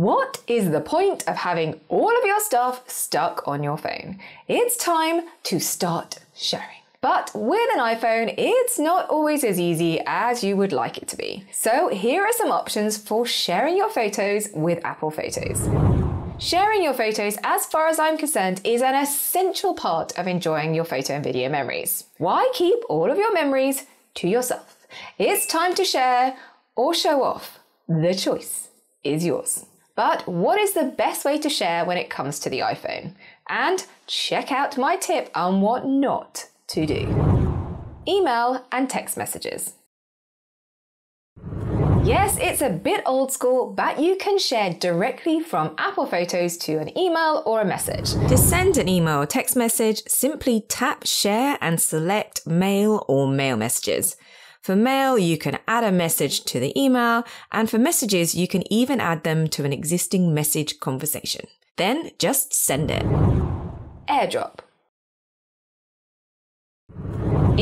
What is the point of having all of your stuff stuck on your phone? It's time to start sharing. But with an iPhone, it's not always as easy as you would like it to be. So here are some options for sharing your photos with Apple Photos. Sharing your photos, as far as I'm concerned, is an essential part of enjoying your photo and video memories. Why keep all of your memories to yourself? It's time to share or show off. The choice is yours. But what is the best way to share when it comes to the iPhone? And check out my tip on what not to do. Email and text messages. Yes, it's a bit old school, but you can share directly from Apple Photos to an email or a message. To send an email or text message, simply tap Share and select Mail or Mail Messages. For mail, you can add a message to the email, and for messages, you can even add them to an existing message conversation. Then just send it. AirDrop.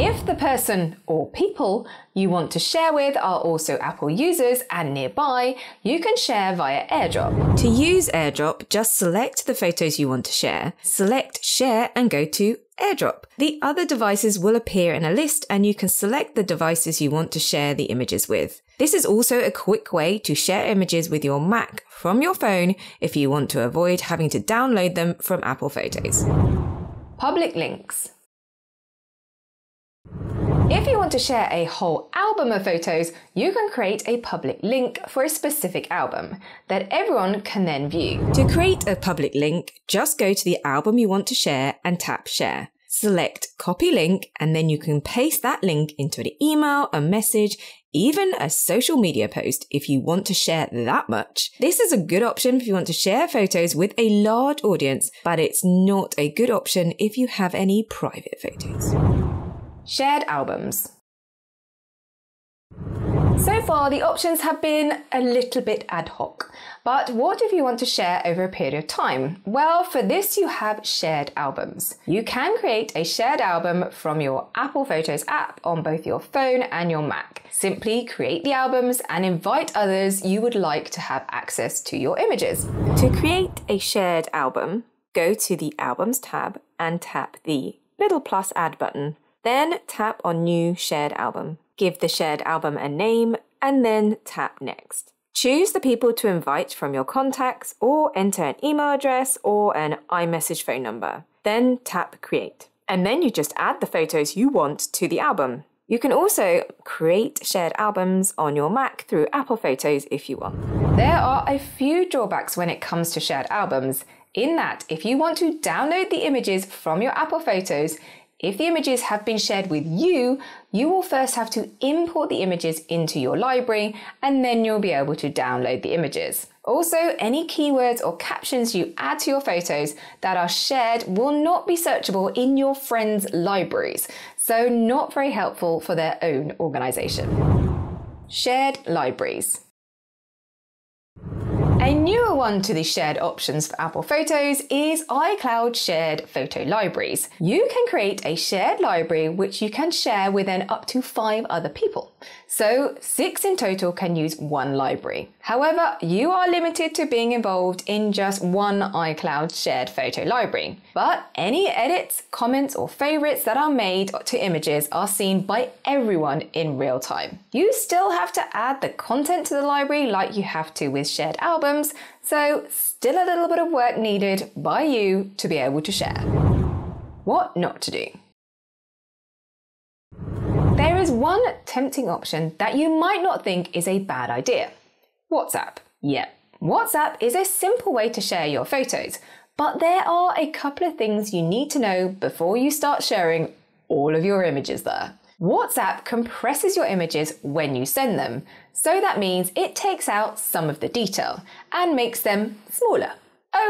If the person or people you want to share with are also Apple users and nearby, you can share via AirDrop. To use AirDrop, just select the photos you want to share, select Share and go to AirDrop. The other devices will appear in a list and you can select the devices you want to share the images with. This is also a quick way to share images with your Mac from your phone if you want to avoid having to download them from Apple Photos. Public links. If you want to share a whole album of photos, you can create a public link for a specific album that everyone can then view. To create a public link, just go to the album you want to share and tap share. Select copy link and then you can paste that link into an email, a message, even a social media post if you want to share that much. This is a good option if you want to share photos with a large audience, but it's not a good option if you have any private photos. Shared albums. So far, the options have been a little bit ad hoc. But what if you want to share over a period of time? Well, for this, you have shared albums. You can create a shared album from your Apple Photos app on both your phone and your Mac. Simply create the albums and invite others you would like to have access to your images. To create a shared album, go to the Albums tab and tap the little plus add button then tap on New Shared Album. Give the shared album a name and then tap Next. Choose the people to invite from your contacts or enter an email address or an iMessage phone number. Then tap Create. And then you just add the photos you want to the album. You can also create shared albums on your Mac through Apple Photos if you want. There are a few drawbacks when it comes to shared albums, in that if you want to download the images from your Apple Photos, if the images have been shared with you, you will first have to import the images into your library and then you'll be able to download the images. Also, any keywords or captions you add to your photos that are shared will not be searchable in your friends' libraries, so not very helpful for their own organization. Shared libraries. A newer one to the shared options for Apple Photos is iCloud Shared Photo Libraries. You can create a shared library which you can share with then up to five other people. So six in total can use one library. However, you are limited to being involved in just one iCloud shared photo library. But any edits, comments, or favorites that are made to images are seen by everyone in real time. You still have to add the content to the library like you have to with shared albums, so still a little bit of work needed by you to be able to share. What not to do. There is one tempting option that you might not think is a bad idea. WhatsApp. Yep, WhatsApp is a simple way to share your photos, but there are a couple of things you need to know before you start sharing all of your images there. WhatsApp compresses your images when you send them, so that means it takes out some of the detail and makes them smaller.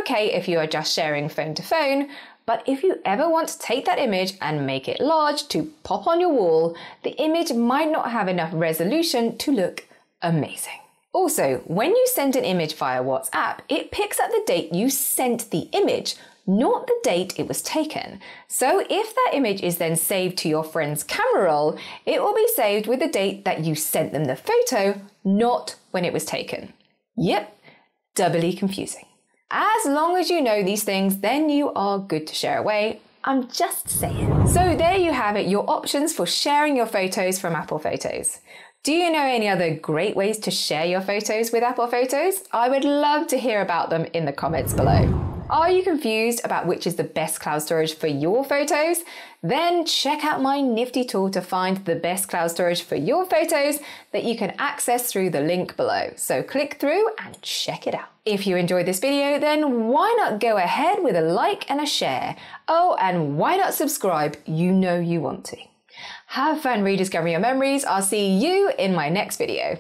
Okay, if you are just sharing phone to phone, but if you ever want to take that image and make it large to pop on your wall, the image might not have enough resolution to look amazing. Also, when you send an image via WhatsApp, it picks up the date you sent the image, not the date it was taken. So if that image is then saved to your friend's camera roll, it will be saved with the date that you sent them the photo, not when it was taken. Yep, doubly confusing. As long as you know these things, then you are good to share away. I'm just saying. So there you have it, your options for sharing your photos from Apple Photos. Do you know any other great ways to share your photos with Apple Photos? I would love to hear about them in the comments below. Are you confused about which is the best cloud storage for your photos? Then check out my nifty tool to find the best cloud storage for your photos that you can access through the link below. So click through and check it out. If you enjoyed this video, then why not go ahead with a like and a share? Oh, and why not subscribe? You know you want to. Have fun rediscovering your memories. I'll see you in my next video.